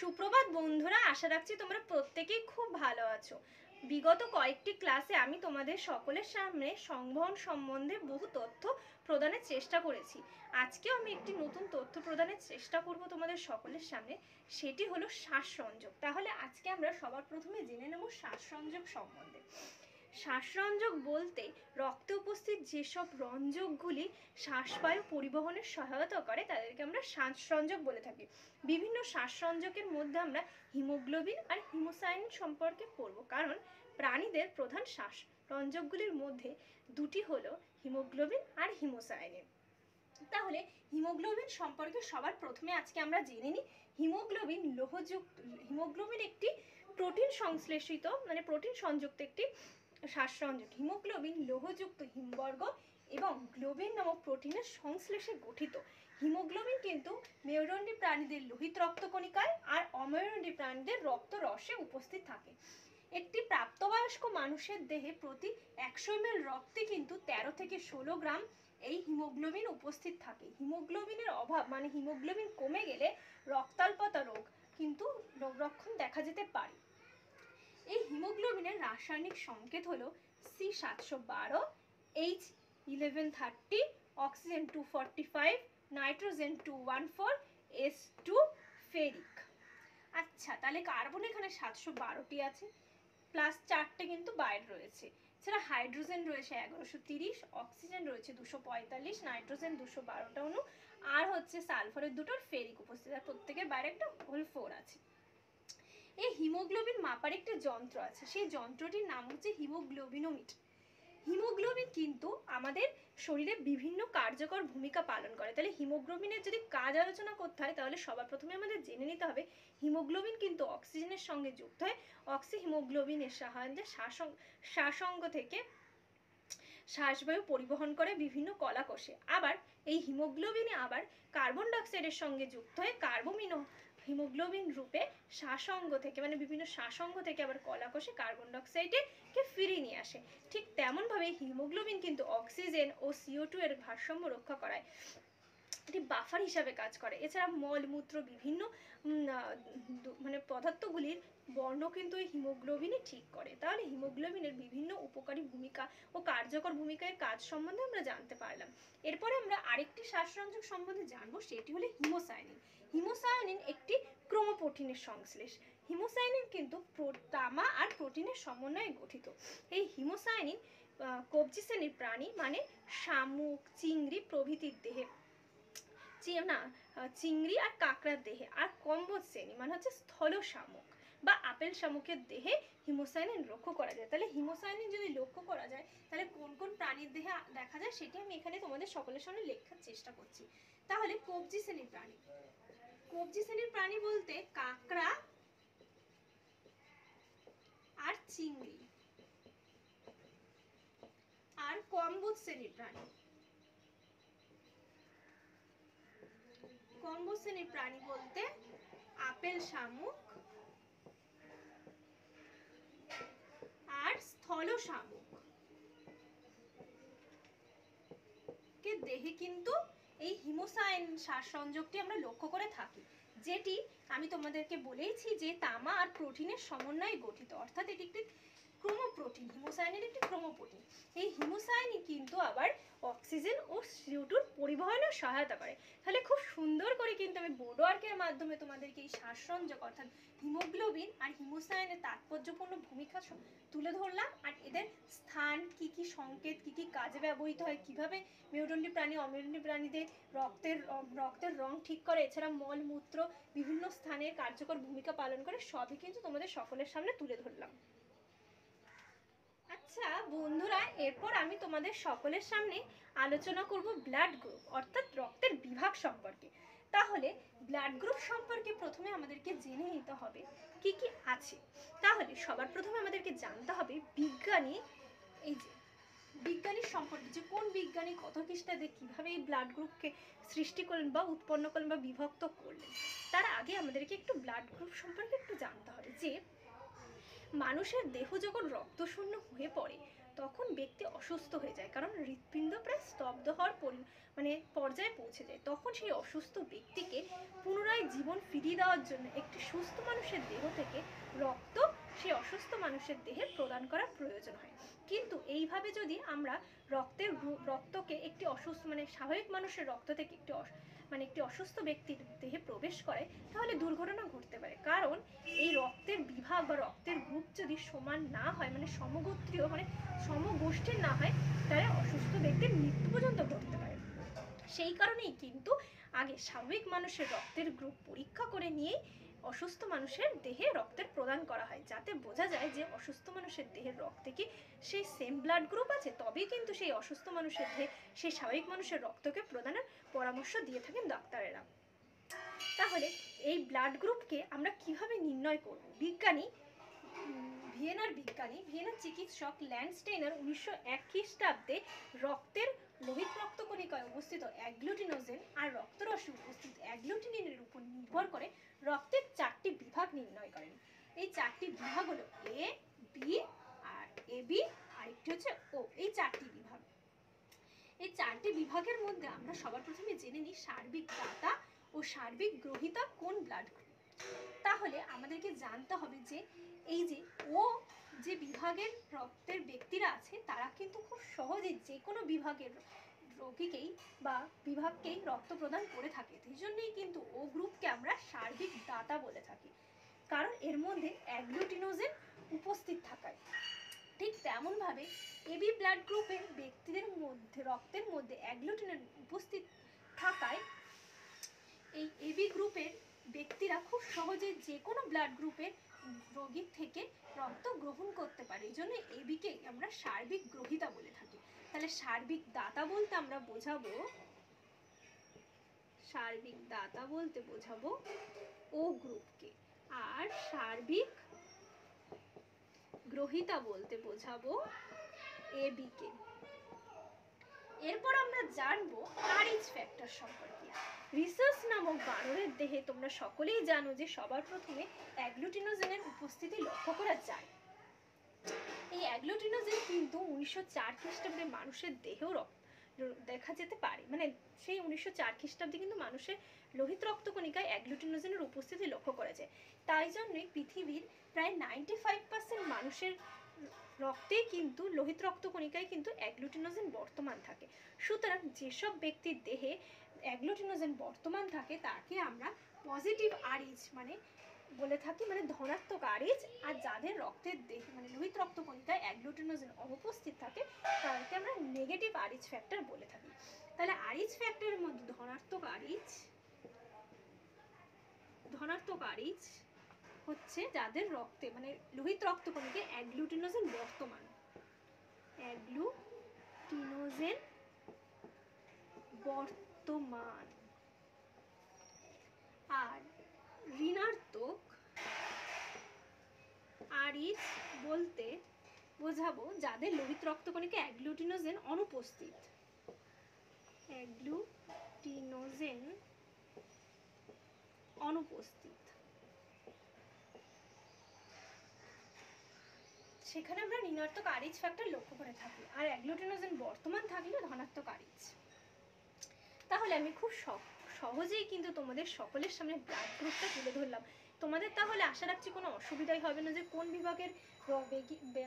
সুপ্রভাত বন্ধুরা, আশা রাখছি তোমরা প্রত্যেকেই খুব ভালো আছো। বিগত কয়েকটি ক্লাসে আমি তোমাদের সকলের সামনে সংবহন সম্বন্ধে বহু তথ্য প্রদানের চেষ্টা করেছি। আজকেও আমি একটি নতুন তথ্য প্রদানের চেষ্টা করব তোমাদের সকলের সামনে, সেটি হলো শ্বাস সংযোগ তাহলে আজকে আমরা সবার প্রথমে জেনে নেব শ্বাস সংযোগ সম্বন্ধে। শ্বাসরঞ্জক বলতে রক্তে উপস্থিত যেসব রঞ্জকগুলি শ্বাসবায়ু পরিবহনের সহায়তা করে, তাদেরকে আমরা শ্বাসরঞ্জক বলে থাকি। বিভিন্ন শ্বাসরঞ্জকের মধ্যে আমরা হিমোগ্লোবিন আর হিমোসাইন সম্পর্কে পড়ব। কারণ প্রাণীদের প্রধান শ্বাস রঞ্জকগুলির মধ্যে দুটি হলো হিমোগ্লোবিন আর হিমোসাইনিন তাহলে হিমোগ্লোবিন সম্পর্কে সবার প্রথমে আজকে আমরা জেনে নিই। হিমোগ্লোবিন লোহযুক্ত, হিমোগ্লোবিন একটি প্রোটিন সংশ্লেষিত মানে প্রোটিন সংযুক্ত একটি শ্বাসরঞ্জক হিমোগ্লোবিন লোহযুক্ত হিমবর্গ এবং গ্লোবিন নামক প্রোটিনের সংশ্লেষে গঠিত। হিমোগ্লোবিন কিন্তু মেরুদণ্ডী প্রাণীদের লোহিত রক্তকণিকায় আর অমেরুদণ্ডী প্রাণীদের রক্ত রসে উপস্থিত থাকে। একটি প্রাপ্তবয়স্ক মানুষের দেহে প্রতি একশো এম রক্তে কিন্তু তেরো থেকে ষোলো গ্রাম এই হিমোগ্লোবিন উপস্থিত থাকে। হিমোগ্লোবিনের অভাব মানে হিমোগ্লোবিন কমে গেলে রক্তাল্পতা রোগ কিন্তু রোগ রোগরক্ষণ দেখা যেতে পারে। এই হিমোগ্লোবিনের রাসায়নিক সংকেত হলো সি সাতশো বারো H eleven thirty oxygen two forty five nitrogen two one four S two ferric আচ্ছা তাহলে কার্বন এখানে সাতশো বারোটি আছে প্লাস চারটে কিন্তু বাইরে রয়েছে। এছাড়া হাইড্রোজেন রয়েছে এগারোশো তিরিশ অক্সিজেন রয়েছে দুশো পঁয়তাল্লিশ নাইট্রোজেন দুশো বারোটা অণু আর হচ্ছে সালফারের দুটোর ফেরিক উপস্থিত, আর প্রত্যেকের বাইরে একটা হোল ফোর আছে। এই হিমোগ্লোবিন মাপার একটি যন্ত্র আছে। সেই যন্ত্রটির নাম হচ্ছে হিমোগ্লোবিনোমিটার হিমোগ্লোবিন কিন্তু আমাদের শরীরে বিভিন্ন কার্যকর ভূমিকা পালন করে। তাহলে হিমোগ্লোবিনের যদি কাজ আলোচনা করতে হয়, তাহলে সবার প্রথমে আমাদের জেনে নিতে হবে, হিমোগ্লোবিন কিন্তু অক্সিজেনের সঙ্গে যুক্ত হয়। অক্সি হিমোগ্লোবিনের সাহায্যে শ্বাসং শ্বাসঙ্গ থেকে শ্বাসবায়ু পরিবহন করে বিভিন্ন কলাকোষে। আবার এই হিমোগ্লোবিনে আবার কার্বন ডাইঅক্সাইডের সঙ্গে যুক্ত হয়ে কার্বোমিনো হিমোগ্লোবিন রূপে শ্বাসঙ্গ থেকে মানে বিভিন্ন শ্বাসঙ্গ থেকে আবার কলাকোষে কার্বন ডাইঅক্সাইডে কে ফিরিয়ে নিয়ে আসে। ঠিক তেমনভাবে হিমোগ্লোবিন কিন্তু অক্সিজেন ও সিও টু এর ভারসাম্য রক্ষা করায়। এটি বাফার হিসাবে কাজ করে। এছাড়া মলমূত্র বিভিন্ন মানে পদার্থগুলির বর্ণ কিন্তু এই হিমোগ্লোবিনই ঠিক করে। তাহলে হিমোগ্লোবিনের বিভিন্ন উপকারী ভূমিকা ও কার্যকর ভূমিকায় কাজ সম্বন্ধে আমরা জানতে পারলাম। এরপরে আরেকটি শ্বাসরঞ্জক সম্বন্ধে জানব, সেটি হলো হিমোসাইনিন। হিমোসায়ানিন একটি ক্রোমোপ্রোটিনের সংশ্লেষ। হিমোসায়ানিন কিন্তু তামা আর প্রোটিনের সমন্বয়ে গঠিত। এই হিমোসায়ানিন কবজি শ্রেণির প্রাণী মানে শামুক, চিংড়ি প্রভৃতির দেহে। না চিংড়ি আর কাঁকড়ার দেহে। আর কম্বোজ শ্রেণি মানে হচ্ছে স্থল শামুক বা আপেল শামুকের দেহে হিমোসায়ানিন লক্ষ্য করা যায়। তাহলে হিমোসায়ানিন যদি লক্ষ্য করা যায়, তাহলে কোন কোন প্রাণীর দেহে দেখা যায় সেটি আমি এখানে তোমাদের সকলের সামনে লেখার চেষ্টা করছি। তাহলে কবজি শ্রেণির প্রাণী। কবজি শ্রেণির প্রাণী বলতে কাঁকড়া আর চিংড়ি আর কম্বোজ শ্রেণির প্রাণী। কম্বোজ শ্রেণির প্রাণী বলতে আপেল শামুক আর স্থল শাবক কে দেহে কিন্তু এই হিমোসাইন সংযোগটি আমরা লক্ষ্য করে থাকি, যেটি আমি তোমাদেরকে বলেইছি যে তামা আর প্রোটিনের সমন্বয়ে গঠিত। অর্থাৎ এটি একটি ক্রোমোপ্রোটিন, হিমোসাইনের একটি ক্রোমোপ্রোটিন। এই হিমোসাইনই কিন্তু আবার অক্সিজেন ও সিওটুর পরিবহনেও সহায়তা করে। তাহলে খুব সুন্দর করে কিন্তু আমি বোর্ড ওয়ার্কের মাধ্যমে তোমাদেরকে এই শ্বাসরঞ্জক অর্থাৎ হিমোগ্লোবিন আর হিমোসাইনের তাৎপর্যপূর্ণ ভূমিকা তুলে ধরলাম। আর এদের স্থান, কি কি সংকেত, কি কি কাজে ব্যবহৃত হয়, কীভাবে মেরুদণ্ডী প্রাণী, অমেরুদণ্ডী প্রাণীদের রক্তের রক্তের রং ঠিক করে, এছাড়া মলমূত্র বিভিন্ন স্থানে কার্যকর ভূমিকা পালন করে, সবই কিন্তু তোমাদের সকলের সামনে তুলে ধরলাম। আচ্ছা বন্ধুরা, এরপর আমি তোমাদের সকলের সামনে আলোচনা করব ব্লাড গ্রুপ অর্থাৎ রক্তের বিভাগ সম্পর্কে। তাহলে ব্লাড গ্রুপ সম্পর্কে প্রথমে আমাদেরকে জেনে নিতে হবে কি কি আছে। তাহলে, সবার প্রথমে আমাদেরকে জানতে হবে বিজ্ঞানী, এই যে, বিজ্ঞানীর সম্পর্কে, যে কোন বিজ্ঞানী কত খ্রিস্টাব্দে কীভাবে এই ব্লাড গ্রুপকে সৃষ্টি করলেন বা উৎপন্ন করলেন বা বিভক্ত করলেন। তার আগে আমাদেরকে একটু ব্লাড গ্রুপ সম্পর্কে একটু জানতে হবে যে মানুষের দেহ যখন রক্তশূন্য হয়ে পড়ে, তখন ব্যক্তি অসুস্থ হয়ে যায়। কারণ হৃৎপিণ্ড প্রায় স্তব্ধ হওয়ার মানে পর্যায়ে পৌঁছে যায়। তখন সেই অসুস্থ ব্যক্তিকে পুনরায় জীবন ফিরিয়ে দেওয়ার জন্য একটি সুস্থ মানুষের দেহ থেকে রক্ত সেই অসুস্থ মানুষের দেহে প্রদান করা প্রয়োজন হয়। কিন্তু এইভাবে যদি আমরা রক্তের রক্তকে একটি অসুস্থ মানে স্বাভাবিক মানুষের রক্ত থেকে একটি মানে একটি অসুস্থ ব্যক্তির দেহে প্রবেশ করে, তাহলে দুর্ঘটনা ঘটতে পারে। কারণ এই রক্তের বিভাগ বা রক্তের গ্রুপ যদি সমান না হয় মানে সমগোত্রীয় মানে সমগোষ্ঠীর না হয়, তাহলে অসুস্থ ব্যক্তির মৃত্যু পর্যন্ত ঘটতে পারে। সেই কারণেই কিন্তু আগে স্বাভাবিক মানুষের রক্তের গ্রুপ পরীক্ষা করে নিয়েই অসুস্থ মানুষের দেহে রক্তের প্রদান করা হয়, যাতে বোঝা যায় যে অসুস্থ মানুষের দেহের রক্তে কি সেই সেম ব্লাড গ্রুপ আছে? তবেই কিন্তু সেই অসুস্থ মানুষের দেহে সেই স্বাভাবিক মানুষের রক্তকে প্রদানের পরামর্শ দিয়ে থাকেন ডাক্তারেরা। তাহলে এই ব্লাড গ্রুপকে আমরা কীভাবে নির্ণয় করব? বিজ্ঞানী ভিয়েনার বিজ্ঞানী, ভিয়েনার চিকিৎসক ল্যান্ডস্টেইনার উনিশশো এক খ্রিস্টাব্দে রক্তের লোহিত রক্তকণিকায় অবস্থিত অ্যাগ্লুটিনোজেন আর রক্তরসে উপস্থিত অ্যাগ্লুটিনিনের উপর নির্ভর করে রক্তের চারটি বিভাগ নির্ণয় করেন। এই চারটি বিভাগ হলো A B R A B আর একটি হচ্ছে ও এই চারটি বিভাগ। এই চারটি বিভাগের মধ্যে আমরা সবার প্রথমে জেনে নিই সার্বিক দাতা ও সার্বিক গ্রহিতা কোন ব্লাড গ্রুপ তাহলে আমাদেরকে জানতে হবে যে এই যে ও যে বিভাগের রক্তের ব্যক্তিরা আছে, তারা কিন্তু খুব সহজে যে কোনো বিভাগের রোগীকেই বা বিভাগকেই রক্ত প্রদান করে থাকে। সেই জন্যই কিন্তু ও গ্রুপকে আমরা সার্বিক দাতা বলে থাকি। কারণ এর মধ্যে অ্যাগ্লুটিনোজেন উপস্থিত থাকায়। ঠিক তেমনভাবে এবি ব্লাড গ্রুপের ব্যক্তিদের মধ্যে, রক্তের মধ্যে অ্যাগ্লুটিনের উপস্থিত থাকায় এই এবি গ্রুপের ব্যক্তিরা খুব সহজে যে কোনো ব্লাড গ্রুপের রোগীর থেকে রক্ত গ্রহণ করতে পারে। এই জন্য এবিকে আমরা সার্বিক গ্রহিতা বলে থাকি। তাহলে সার্বিক দাতা বলতে আমরা বোঝাবো, সার্বিক দাতা বলতে বোঝাবো ও গ্রুপকে আর সার্বিক গ্রহিতা বলতে বোঝাবো এবি কে এরপর আমরা জানব আরএইচ ফ্যাক্টর সম্পর্কে। রিসার্চ নামক বানরের দেহে তোমরা সকলেই জানো যে সবার প্রথমে অ্যাগ্লুটিনোজেনের উপস্থিতি লক্ষ্য করা যায়। এই অ্যাগ্লুটিনোজেন কিন্তু উনিশশো চার খ্রিস্টাব্দে মানুষের দেহেও রক্ত, দেখা যেতে পারে। মানে সেই উনিশশো চার খ্রিস্টাব্দে কিন্তু মানুষের লোহিত রক্তকণিকায় অ্যাগ্লুটিনোজেনের উপস্থিতি লক্ষ্য করা যায়। তাই জন্যই পৃথিবীর প্রায় নাইনটি ফাইভ পার্সেন্ট মানুষের রক্তেই কিন্তু, লোহিত রক্তকণিকায় কিন্তু অ্যাগ্লুটিনোজেন বর্তমান থাকে। সুতরাং যেসব ব্যক্তির দেহে অ্যাগ্লুটিনোজেন বর্তমান থাকে, তাকে আমরা পজিটিভ আরএইচ মানে বলে থাকি মানে ধনাত্মক আরএইচ আর যাদের রক্তের দেহ মানে লোহিত রক্তকণিকায় অ্যাগ্লুটিনোজেন অনুপস্থিত থাকে, তাদেরকে আমরা নেগেটিভ আরএইচ ফ্যাক্টর বলে থাকি। তাহলে আরএইচ ফ্যাক্টরের মধ্যে ধনাত্মক আরএইচ ধনাত্মক আরএইচ হচ্ছে যাদের রক্তে মানে লোহিত রক্তকণিকে অ্যাগ্লুটিনোজেন বর্তমান। অ্যাগ্লুটিনোজেন বর্তমান আর ঋণাত্মক আরিচ বলতে বোঝাবো যাদের লোহিত রক্তকণিকে অ্যাগ্লুটিনোজেন অনুপস্থিত। অ্যাগ্লুটিনোজেন অনুপস্থিত। সেখানে আমরা ঋণাত্মক আরিচ ফ্যাক্টর লক্ষ্য করে থাকি। আর অ্যাগ্লুটিনোজেন বর্তমান থাকলে ধনাত্মক আরিচ তাহলে আমি খুব সহজেই কিন্তু তোমাদের সকলের সামনে ব্লাড গ্রুপটা তুলে ধরলাম। তোমাদের তাহলে আশা রাখছি কোনো অসুবিধাই হবে না যে কোন বিভাগের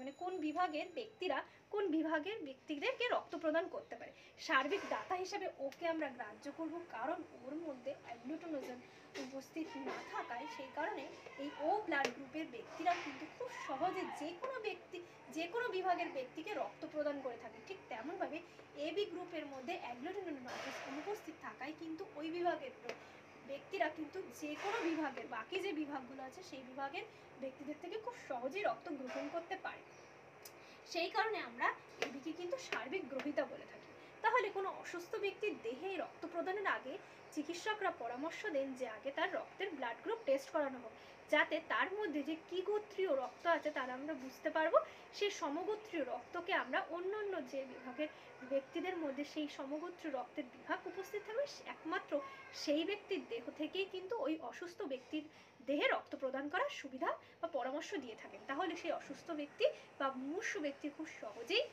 মানে কোন বিভাগের ব্যক্তিরা কোন বিভাগের ব্যক্তিদেরকে রক্ত প্রদান করতে পারে। সার্বিক দাতা হিসেবে ওকে আমরা গ্রাহ্য করব, কারণ ওর মধ্যে অ্যাগ্লুটোনোজেন উপস্থিত না থাকায় সেই কারণে এই ও ব্লাড গ্রুপের ব্যক্তিরা কিন্তু খুব সহজে যে কোনো ব্যক্তি যে কোনো বিভাগের ব্যক্তিকে রক্ত প্রদান করে থাকে। ঠিক তেমনভাবে এবি গ্রুপের মধ্যে অ্যাগ্লুটিনোজেন অনুপস্থিত থাকায় কিন্তু ওই বিভাগের ব্যক্তিরা কিন্তু যে কোনো বিভাগের বাকি যে বিভাগগুলো আছে সেই বিভাগের ব্যক্তিদের থেকে খুব সহজেই রক্ত গ্রহণ করতে পারে। সেই কারণে আমরা এবিকে কিন্তু সার্বিক গ্রহিতা বলে থাকি। তাহলে কোনো অসুস্থ ব্যক্তির দেহে রক্ত প্রদানের আগে চিকিৎসকরা পরামর্শ দেন যে আগে তার রক্তের ব্লাড গ্রুপ টেস্ট করানো হোক, যাতে তার মধ্যে যে কি গোত্রীয় রক্ত আছে তার আমরা বুঝতে পারব। সেই সমগোত্রীয় রক্তকে আমরা অন্য অন্য যে বিভাগের ব্যক্তিদের মধ্যে সেই সমগোত্রীয় রক্তের বিভাগ উপস্থিত থাকবে একমাত্র সেই ব্যক্তির দেহ থেকেই কিন্তু ওই অসুস্থ ব্যক্তির দেহে রক্ত প্রদান করার সুবিধা বা পরামর্শ দিয়ে থাকেন। তাহলে সেই অসুস্থ ব্যক্তি বা মুমূর্ষু ব্যক্তি খুব সহজেই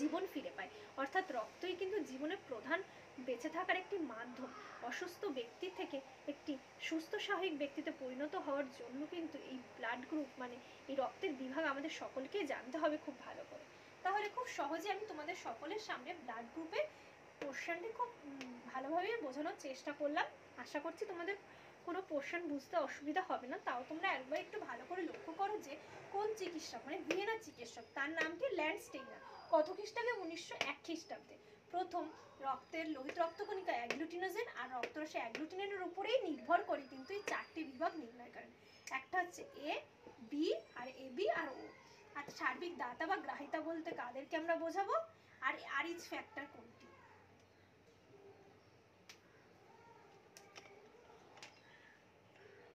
জীবন ফিরে পায়। অর্থাৎ রক্তই কিন্তু জীবনের প্রধান বেঁচে থাকার একটি মাধ্যম। অসুস্থ ব্যক্তি থেকে একটি সুস্থ স্বাভাবিক ব্যক্তিতে পরিণত হওয়ার জন্য কিন্তু এই ব্লাড গ্রুপ মানে এই রক্তের বিভাগ আমাদের সকলকেই জানতে হবে খুব ভালো করে। তাহলে খুব সহজে আমি তোমাদের সকলের সামনে ব্লাড গ্রুপের পোর্শনটি খুব ভালোভাবে বোঝানোর চেষ্টা করলাম। আশা করছি তোমাদের কোনো পোর্শন বুঝতে অসুবিধা হবে না। তাও তোমরা একবার একটু ভালো করে লক্ষ্য করো যে কোন চিকিৎসক মানে ভিয়েনা চিকিৎসক, তার নাম কি ল্যান্ড স্টেইনার কত খ্রিস্টাব্দে? উনিশশো এক খ্রিস্টাব্দে। প্রথম রক্তের, লোহিত রক্তকণিকা অ্যাগ্লুটিনোজেন আর রক্তরসে অ্যাগ্লুটিনের উপরেই নির্ভর করে কিন্তু এই চারটি বিভাগ নির্ণয় করেন। একটা হচ্ছে A B R A B আর ও আর সার্বিক দাতা বা গ্রাহিতা বলতে কাদেরকে আমরা বোঝাবো? আর আর ইজ ফ্যাক্টর কোনটি?